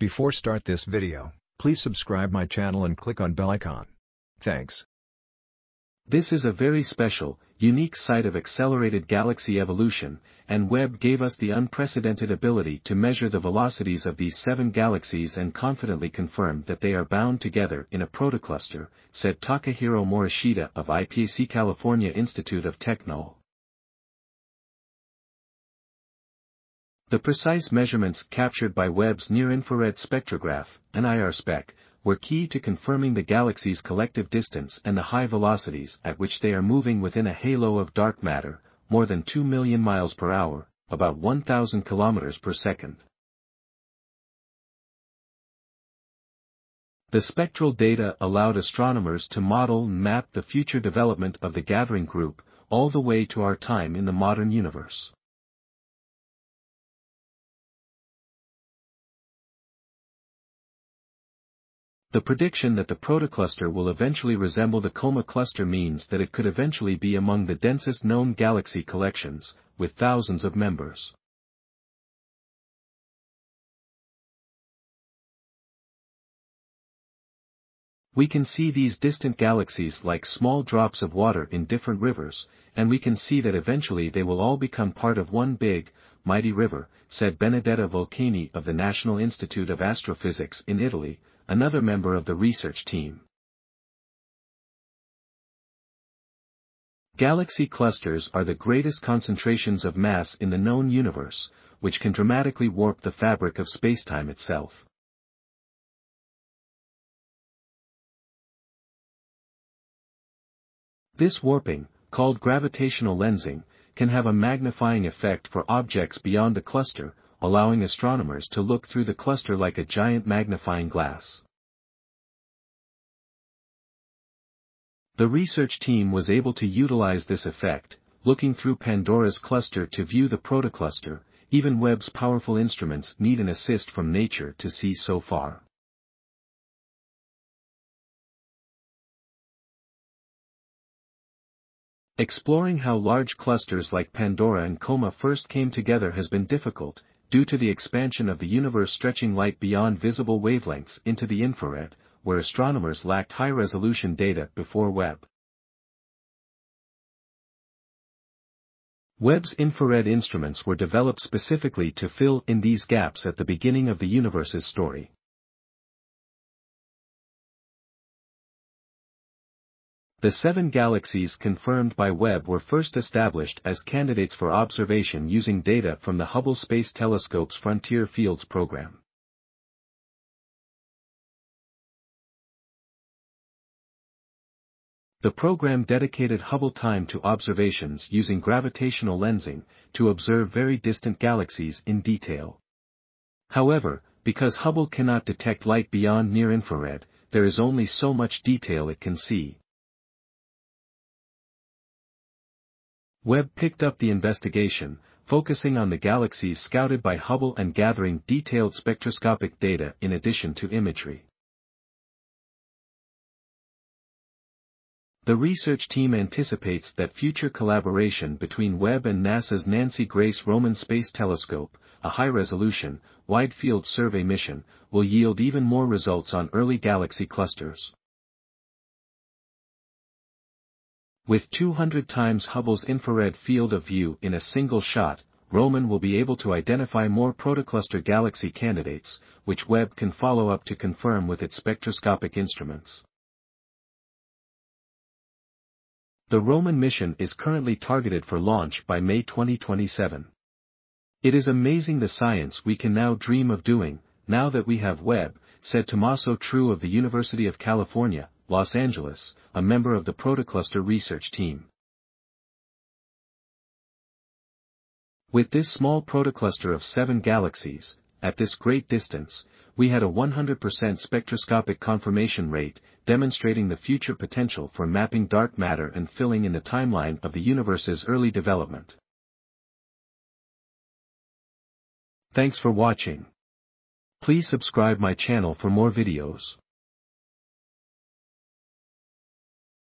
Before start this video, please subscribe my channel and click on bell icon. Thanks. This is a very special, unique site of accelerated galaxy evolution, and Webb gave us the unprecedented ability to measure the velocities of these seven galaxies and confidently confirm that they are bound together in a protocluster, said Takahiro Morishita of IPAC California Institute of Techno. The precise measurements captured by Webb's near-infrared spectrograph, NIRSpec, were key to confirming the galaxy's collective distance and the high velocities at which they are moving within a halo of dark matter, more than 2 million miles per hour, about 1,000 kilometers per second. The spectral data allowed astronomers to model and map the future development of the gathering group, all the way to our time in the modern universe. The prediction that the protocluster will eventually resemble the Coma cluster means that it could eventually be among the densest known galaxy collections, with thousands of members. We can see these distant galaxies like small drops of water in different rivers, and we can see that eventually they will all become part of one big, mighty river, said Benedetta Vulcani of the National Institute of Astrophysics in Italy, another member of the research team. Galaxy clusters are the greatest concentrations of mass in the known universe, which can dramatically warp the fabric of spacetime itself. This warping, called gravitational lensing, can have a magnifying effect for objects beyond the cluster, allowing astronomers to look through the cluster like a giant magnifying glass. The research team was able to utilize this effect, looking through Pandora's cluster to view the protocluster, even Webb's powerful instruments need an assist from nature to see so far. Exploring how large clusters like Pandora and Coma first came together has been difficult, due to the expansion of the universe stretching light beyond visible wavelengths into the infrared, where astronomers lacked high-resolution data before Webb. Webb's infrared instruments were developed specifically to fill in these gaps at the beginning of the universe's story. The seven galaxies confirmed by Webb were first established as candidates for observation using data from the Hubble Space Telescope's Frontier Fields program. The program dedicated Hubble time to observations using gravitational lensing to observe very distant galaxies in detail. However, because Hubble cannot detect light beyond near-infrared, there is only so much detail it can see. Webb picked up the investigation, focusing on the galaxies scouted by Hubble and gathering detailed spectroscopic data in addition to imagery. The research team anticipates that future collaboration between Webb and NASA's Nancy Grace Roman Space Telescope, a high-resolution, wide-field survey mission, will yield even more results on early galaxy clusters. With 200 times Hubble's infrared field of view in a single shot, Roman will be able to identify more protocluster galaxy candidates, which Webb can follow up to confirm with its spectroscopic instruments. The Roman mission is currently targeted for launch by May 2027. It is amazing the science we can now dream of doing, now that we have Webb, said Tommaso Treu of the University of California, Los Angeles, a member of the Protocluster research team. With this small protocluster of seven galaxies, at this great distance, we had a 100% spectroscopic confirmation rate, demonstrating the future potential for mapping dark matter and filling in the timeline of the universe's early development. Thanks for watching. Please subscribe my channel for more videos.